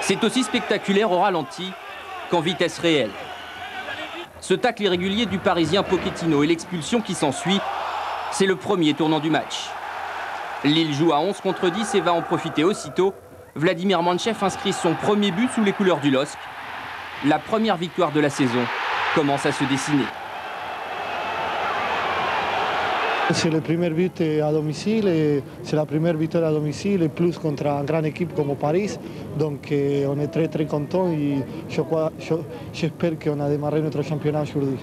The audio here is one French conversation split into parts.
C'est aussi spectaculaire au ralenti qu'en vitesse réelle. Ce tacle irrégulier du Parisien Pochettino et l'expulsion qui s'ensuit, c'est le premier tournant du match. Lille joue à 11 contre 10 et va en profiter aussitôt. Vladimir Manchev inscrit son premier but sous les couleurs du LOSC. La première victoire de la saison commence à se dessiner. C'est le premier but à domicile et c'est la première victoire à domicile et plus contre une grande équipe comme Paris. Donc on est très très content et j'espère qu'on a démarré notre championnat aujourd'hui.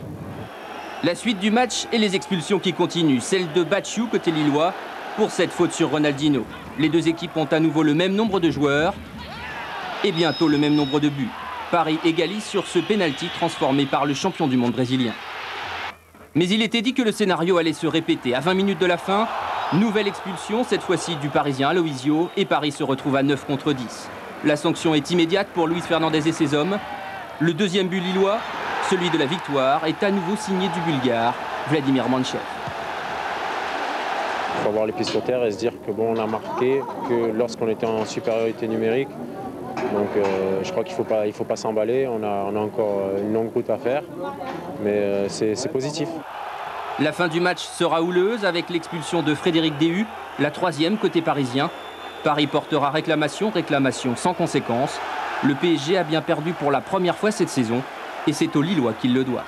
La suite du match et les expulsions qui continuent. Celle de Bachou côté lillois pour cette faute sur Ronaldinho. Les deux équipes ont à nouveau le même nombre de joueurs et bientôt le même nombre de buts. Paris égalise sur ce pénalty transformé par le champion du monde brésilien. Mais il était dit que le scénario allait se répéter. À 20 minutes de la fin, nouvelle expulsion, cette fois-ci du Parisien Aloisio, et Paris se retrouve à 9 contre 10. La sanction est immédiate pour Luis Fernandez et ses hommes. Le deuxième but lillois, celui de la victoire, est à nouveau signé du Bulgare, Vladimir Manchev. Il faut avoir les pieds sur terre et se dire que bon, on a marqué que lorsqu'on était en supériorité numérique. Donc euh, je crois qu'il ne faut pas, s'emballer, on a, encore une longue route à faire, mais euh, c'est positif. La fin du match sera houleuse avec l'expulsion de Frédéric Déhu, la troisième côté parisien. Paris portera réclamation, réclamation sans conséquence. Le PSG a bien perdu pour la première fois cette saison et c'est aux Lillois qu'il le doit.